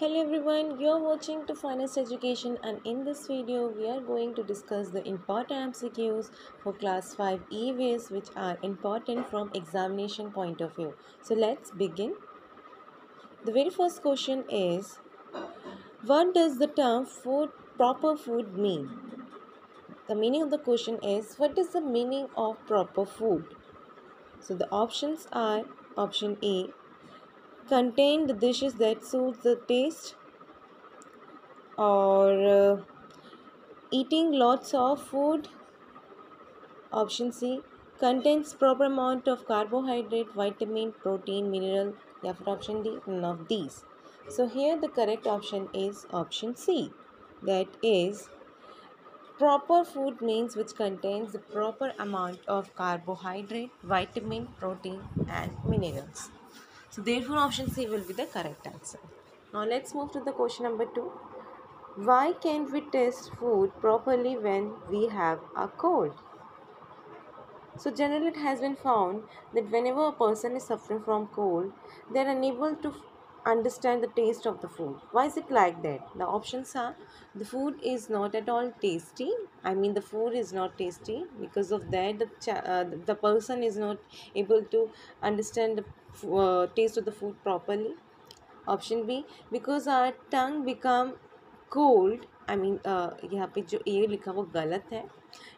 Hello everyone, you're watching to Finest Education and in this video we are going to discuss the important MCQs for class 5 EVS which are important from examination point of view. So let's begin. The very first question is what does the term food proper food mean? The meaning of the question is what is the meaning of proper food? So the options are option A contained dishes that suits the taste or uh, eating lots of food. Option c contains proper amount of carbohydrate vitamin protein mineral. Therefore option d none of these. So here the correct option is option c. That is proper food means which contains the proper amount of carbohydrate vitamin protein and minerals so therefore option C will be the correct answer. Now let's move to the question number 2. Why can't we taste food properly when we have a cold? So generally it has been found that whenever a person is suffering from cold, they are unable to understand the taste of the food. Why is it like that? The options are the food is not at all tasty. I mean the food is not tasty because of that the, uh, the person is not able to understand the uh, taste of the food properly. Option B because our tongue become cold. I mean uh, यहाँ पे जो ए लिखा वो गलत है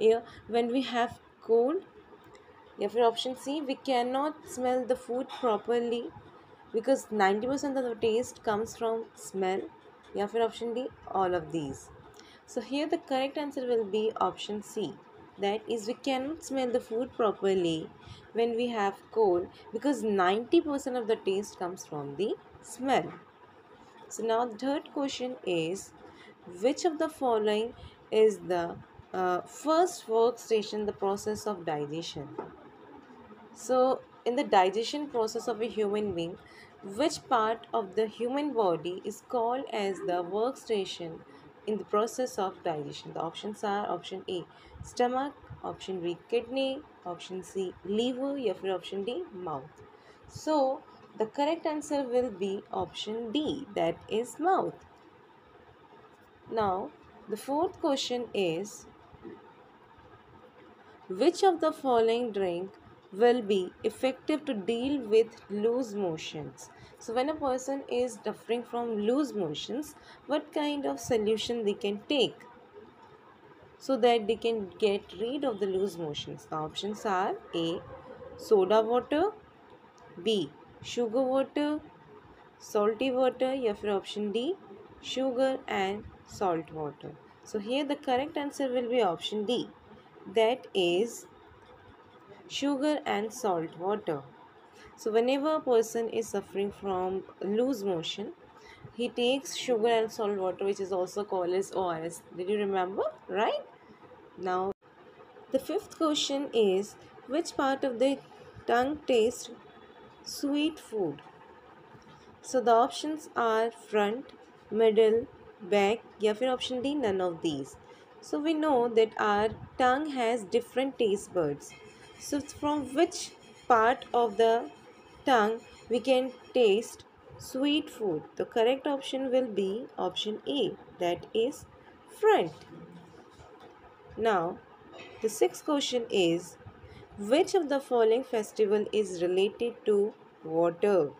ये when we have cold या फिर option C we can not smell the food properly because 90% of the taste comes from smell. Yeah for option D all of these. So here the correct answer will be option C. That is we cannot smell the food properly when we have cold because 90% of the taste comes from the smell. So now third question is which of the following is the uh, first workstation the process of digestion? So in the digestion process of a human being, which part of the human body is called as the workstation in the process of digestion? The options are option A, stomach, option B, kidney, option C, liver, or option D, mouth. So, the correct answer will be option D, that is mouth. Now, the fourth question is, which of the following drink will be effective to deal with loose motions. So when a person is suffering from loose motions, what kind of solution they can take so that they can get rid of the loose motions? The options are A. Soda water B. Sugar water salty water या फिर option D. Sugar and salt water. So here the correct answer will be option D. That is sugar and salt water. So whenever a person is suffering from loose motion, he takes sugar and salt water which is also called as ORS. Did you remember? Right? Now the fifth question is which part of the tongue tastes sweet food? So the options are front, middle, back या फिर option D none of these. So we know that our tongue has different taste buds. So from which part of the tongue we can taste sweet food? The correct option will be option A that is front. Now the sixth question is which of the following festival is related to water?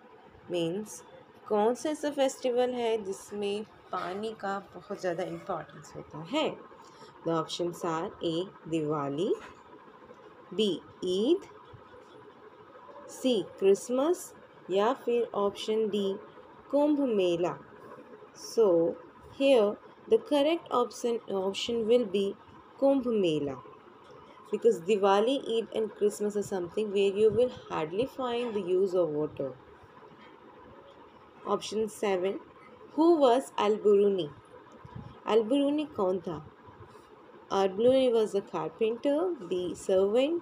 Means कौन सा ऐसा festival है जिसमें पानी का बहुत ज़्यादा importance होता है the option are A Diwali B Eid C Christmas या फिर option D Kumbh Mela so here the correct option option will be Kumbh Mela because Diwali, Eid and Christmas are something where you will hardly find the use of water. Option 7. Who was Al-Biruni? Al-Biruni कौन था Al-Biruni was a carpenter, B servant,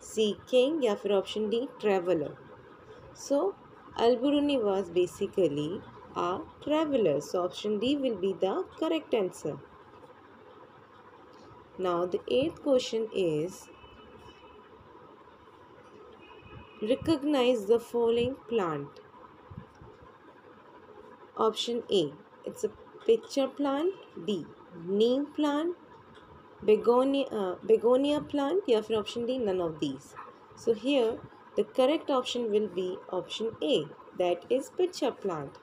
C king, option D traveler. So Al-Biruni was basically a traveler. So option D will be the correct answer. Now the eighth question is recognize the following plant. Option A it's a pitcher plant, B neem plant, Begonia, uh, begonia plant. Yeah, for option D. None of these. So here the correct option will be option A. That is pitcher plant.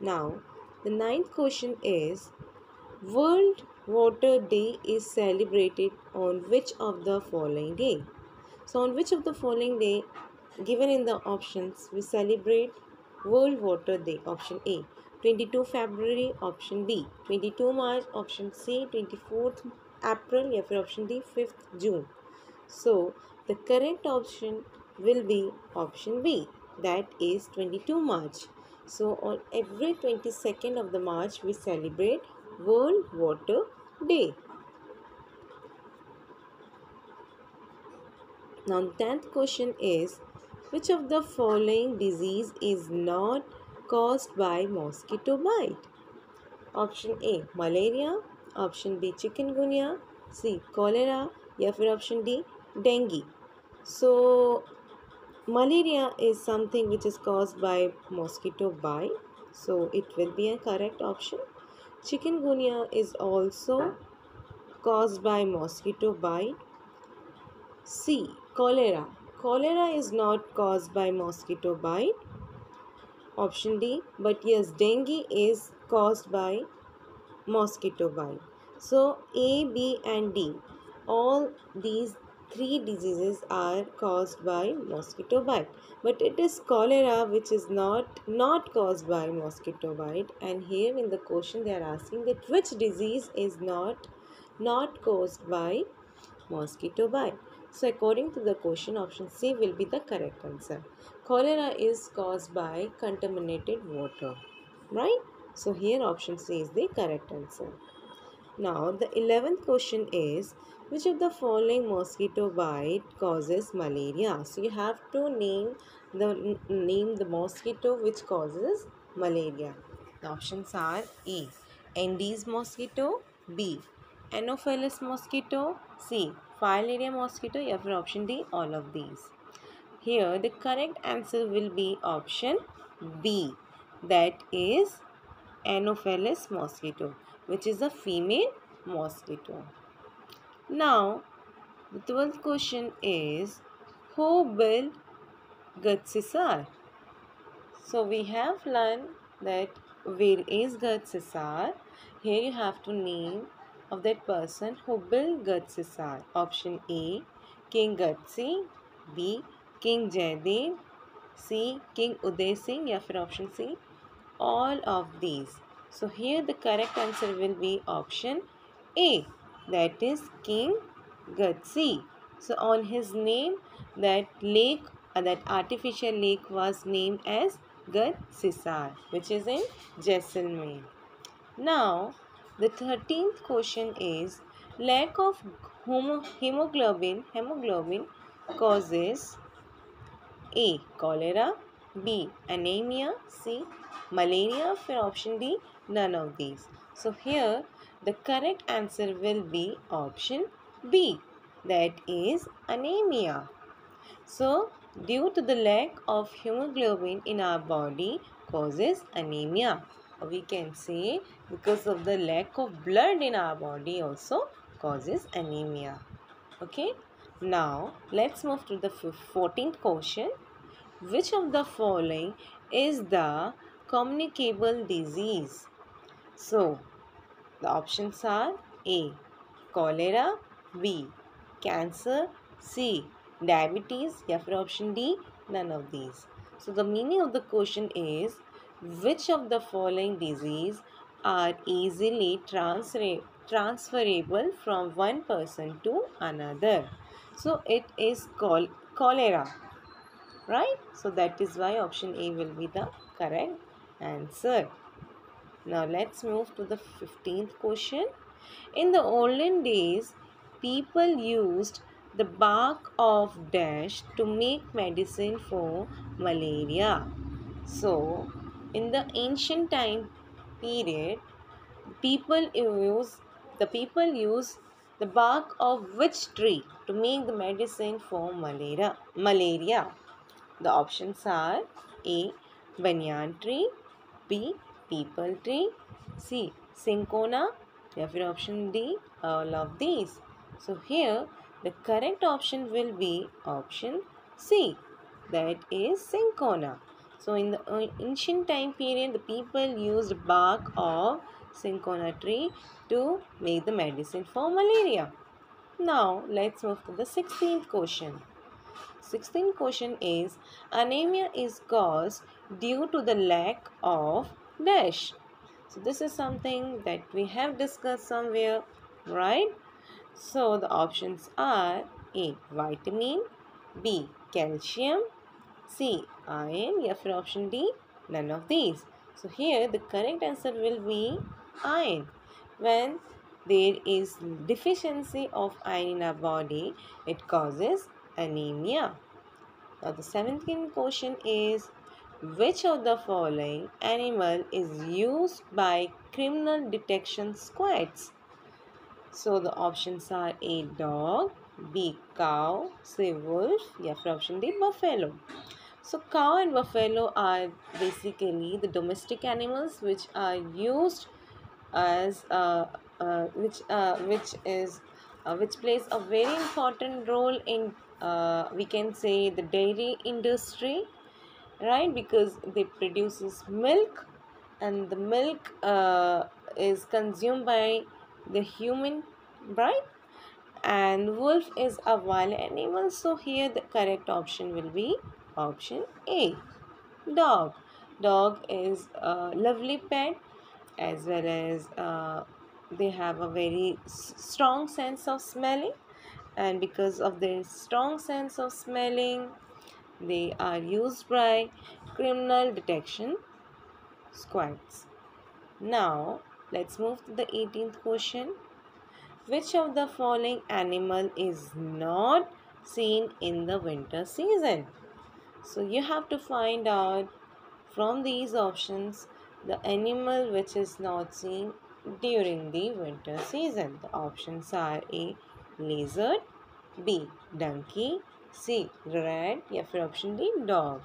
Now the ninth question is World Water Day is celebrated on which of the following day? So on which of the following day given in the options we celebrate World Water Day option A 22 February option B 22 March option C. 24th April yeah, for option D 5th June. So the correct option will be option B. That is 22 March. So on every 22nd of the March we celebrate World Water Day. Now, 10th question is Which of the following disease is not caused by mosquito bite? Option A malaria, option B chikungunya, C cholera, या फिर option D dengue. So, malaria is something which is caused by mosquito bite. So, it will be a correct option. Chikungunya is also caused by mosquito bite. C. Cholera. Cholera is not caused by mosquito bite. Option D. But yes, dengue is caused by mosquito bite. So A, B and D. All these three diseases are caused by mosquito bite but it is cholera which is not not caused by mosquito bite and here in the question they are asking that which disease is not not caused by mosquito bite so according to the question, option C will be the correct answer. Cholera is caused by contaminated water. Right? So here option C is the correct answer. Now the 11th question is which of the following mosquito bite causes malaria? So you have to name the name the mosquito which causes malaria. The options are A. Aedes mosquito, B. Anopheles mosquito, C filaria mosquito You have an option D all of these. Here the correct answer will be option B that is Anopheles mosquito which is a female mosquito. Now the 12th question is who built Ghadsisar? So we have learned that where is is Ghadsisar. Here you have to name of that person who built Gates. Option A King Ghadsi B King Jaydev C King Uday Singh या option C all of these. So here the correct answer will be option A that is King Ghadsi. So on his name that lake uh, that artificial lake was named as Ghadsisar which is in Jaisalmer. Now the 13th question is lack of hemoglobin hemoglobin causes A. Cholera B. Anemia C. Malaria for option D. None of these. So here the correct answer will be option B. That is anemia. So due to the lack of hemoglobin in our body causes anemia we can say because of the lack of blood in our body also causes anemia okay now let's move to the 14th question which of the following is the communicable disease so the options are a cholera b cancer c diabetes या फिर option d none of these so the meaning of the question is which of the following disease are easily transfer transferable from one person to another? So it is called cholera. Right? So that is why option A will be the correct answer. Now let's move to the 15th question. In the olden days, people used the bark of dash to make medicine for malaria. So, in the ancient time period people use the people use the bark of which tree to make the medicine for malaria? Malaria. The options are a banyan tree b peepal tree c cinchona. You have option option d all of these. So here the option option will be option c that is cinchona so in the uh, ancient time period, the people used bark of cinchona tree to make the medicine for malaria. Now let's move to the 16th question. 16th question is anemia is caused due to the lack of dash. So this is something that we have discussed somewhere, right? So the options are A. Vitamin B. Calcium C. Iron, F for option D, none of these. So here the correct answer will be iron. When there is deficiency of iron in our body, it causes anemia. Now the seventh question is which of the following animal is used by criminal detection squads? So the options are a dog, B. Cow, C. Wolf, yeah, for option D. Buffalo. So cow and buffalo are basically the domestic animals which are used as uh, uh, which uh, which is uh, which plays a very important role in uh, we can say the dairy industry right because they produces milk and the milk uh, is consumed by the human right and wolf is a wild animal so here the correct option will be option a dog dog is a lovely pet as well as uh, they have a very strong sense of smelling and because of their strong sense of smelling they are used by criminal detection squads. Now, let's move to the 18th question. Which of the following animal is not seen in the winter season? So, you have to find out from these options the animal which is not seen during the winter season. The options are A. Lizard B. Donkey C. Rat या फिर option D. Dog.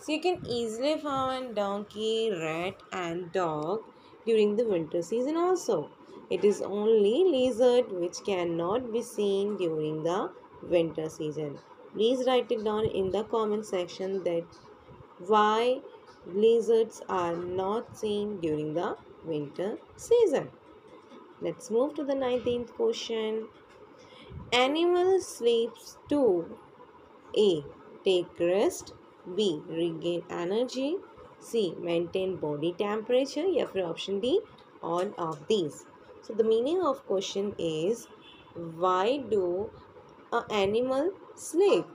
So you can easily find donkey, rat and dog during the winter season also. It is only lizard which cannot be seen during the winter season. Please write it down in the comment section that why lizards are not seen during the winter season. Let's move to the 19th question. Animal sleeps too a. Take rest. B. Regain energy. C. Maintain body temperature. या फिर option D. All of these. So the meaning of question is why do a animal sleep?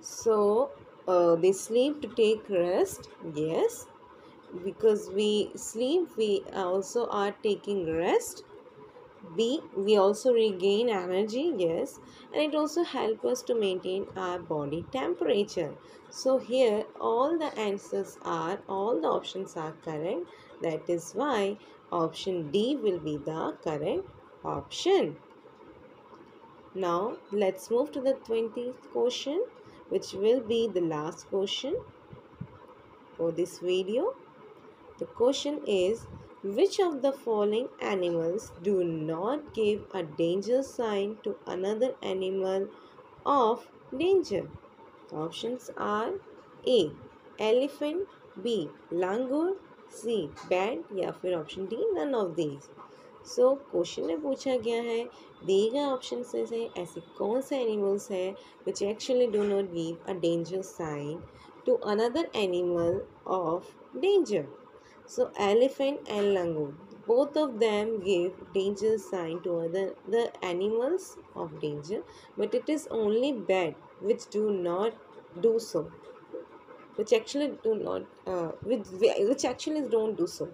So uh, they sleep to take rest. Yes. Because we sleep, we also are taking rest B. We also regain energy, yes, and it also helps us to maintain our body temperature. So here all the answers are, all the options are correct. That is why option D will be the correct option. Now let's move to the 20th question which will be the last question for this video. The question is which of the following animals do not give a danger sign to another animal of danger? The Options are A. Elephant B. Langur C bat या फिर option D none of these so question में पूछा गया है दिए गए option से से ऐसे कौन से एनिमल्स हैं which actually do not give a danger sign to another animal of danger so elephant and langur both of them give danger sign to other the animals of danger but it is only bat which do not do so which actually do not, uh, which, which actually don't do so.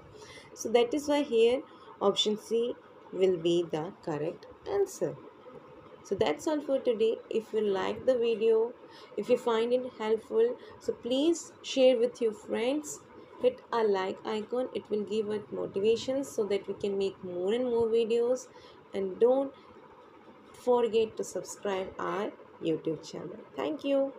So that is why here option C will be the correct answer. So that's all for today. If you like the video, if you find it helpful, so please share with your friends hit a like icon it will give us motivation so that we can make more and more videos and don't forget to subscribe our youtube channel thank you